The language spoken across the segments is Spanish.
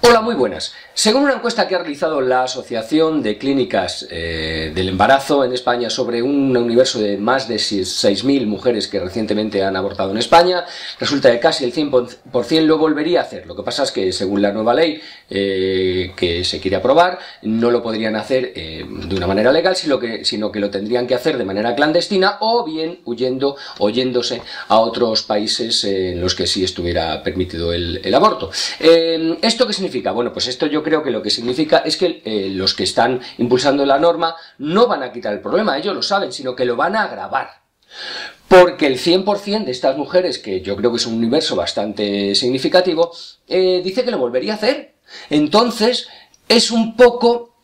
Hola, muy buenas. Según una encuesta que ha realizado la Asociación de Clínicas eh, del Embarazo en España sobre un universo de más de 6.000 mujeres que recientemente han abortado en España, resulta que casi el 100% lo volvería a hacer. Lo que pasa es que según la nueva ley eh, que se quiere aprobar, no lo podrían hacer eh, de una manera legal, sino que, lo tendrían que hacer de manera clandestina o bien huyendo o yéndose a otros países en los que sí estuviera permitido el, el aborto. ¿Esto qué significa? Bueno, pues esto yo creo que lo que significa es que eh, los que están impulsando la norma no van a quitar el problema, ellos lo saben, sino que lo van a agravar. Porque el 100% de estas mujeres, que yo creo que es un universo bastante significativo, eh, dice que lo volvería a hacer. Entonces, es un poco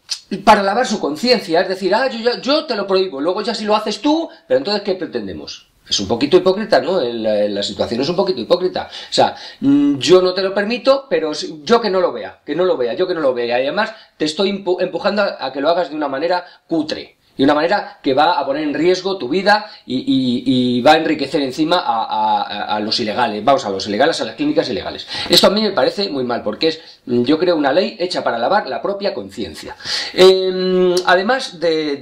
para lavar su conciencia, es decir, ah, yo, yo te lo prohíbo, luego ya si lo haces tú, pero entonces, ¿qué pretendemos? Es un poquito hipócrita, ¿no? La, situación es un poquito hipócrita. O sea, mm, yo no te lo permito, pero yo que no lo vea, que no lo vea, yo que no lo vea. Y además te estoy empujando a que lo hagas de una manera cutre de una manera que va a poner en riesgo tu vida y, va a enriquecer encima a, los ilegales, vamos, a los ilegales, a las clínicas ilegales. Esto a mí me parece muy mal, porque es, yo creo, una ley hecha para lavar la propia conciencia. Em, además, de,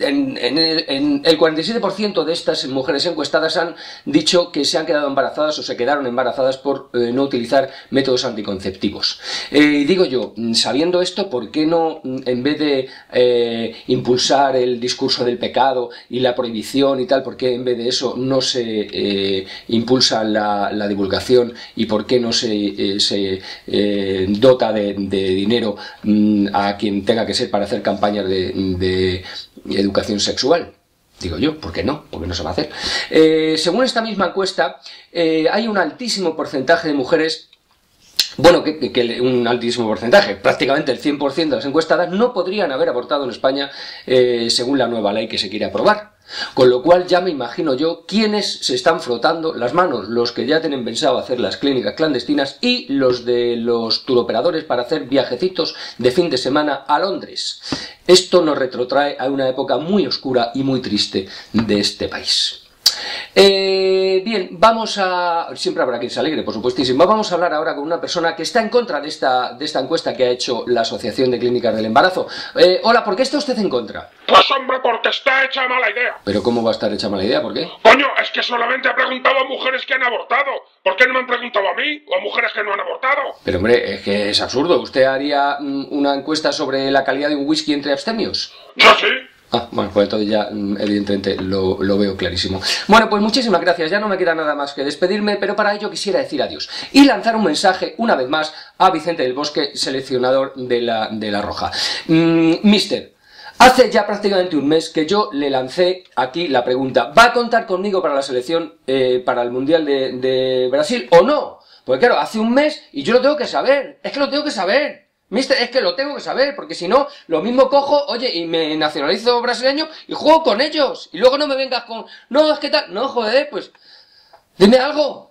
en, el 47% de estas mujeres encuestadas han dicho que se han quedado embarazadas o se quedaron embarazadas por eh, no utilizar métodos anticonceptivos. Eh, digo yo, sabiendo esto, ¿por qué no, en vez de eh, impulsar el el discurso del pecado y la prohibición y tal, por qué en vez de eso no se eh, impulsa la, divulgación y por qué no se, eh, eh, dota de, dinero mm, a quien tenga que ser para hacer campañas de, educación sexual. Digo yo, ¿por qué no? Porque no se va a hacer. según esta misma encuesta, hay un altísimo porcentaje de mujeres bueno, que, un altísimo porcentaje, prácticamente el 100% de las encuestadas no podrían haber abortado en España eh, según la nueva ley que se quiere aprobar. Con lo cual ya me imagino yo quiénes se están frotando las manos, los que ya tienen pensado hacer las clínicas clandestinas y los de los turoperadores para hacer viajecitos de fin de semana a Londres. Esto nos retrotrae a una época muy oscura y muy triste de este país. Eh, bien, vamos a... Siempre habrá quien se alegre, por supuestísimo. Vamos a hablar ahora con una persona que está en contra de esta, de esta encuesta que ha hecho la Asociación de Clínicas del Embarazo. Eh, hola, ¿por qué está usted en contra? Pues hombre, porque está hecha mala idea. ¿Pero cómo va a estar hecha mala idea? ¿Por qué? Coño, es que solamente ha preguntado a mujeres que han abortado. ¿Por qué no me han preguntado a mí o a mujeres que no han abortado? Pero hombre, es que es absurdo. ¿Usted haría mm, una encuesta sobre la calidad de un whisky entre abstemios? Yo sí. Ah, bueno, pues entonces ya mm, evidentemente lo, veo clarísimo. Bueno, pues muchísimas gracias, ya no me queda nada más que despedirme, pero para ello quisiera decir adiós y lanzar un mensaje una vez más a Vicente del Bosque, seleccionador de la, de la Roja. Mm, mister, Hace ya prácticamente un mes que yo le lancé aquí la pregunta, ¿va a contar conmigo para la selección, eh, para el Mundial de, de Brasil o no? Porque claro, hace un mes y yo lo tengo que saber, es que lo tengo que saber. Mister, es que lo tengo que saber, porque si no, lo mismo cojo, oye, y me nacionalizo brasileño y juego con ellos. Y luego no me vengas con, no, es que tal, no, joder, pues, dime algo.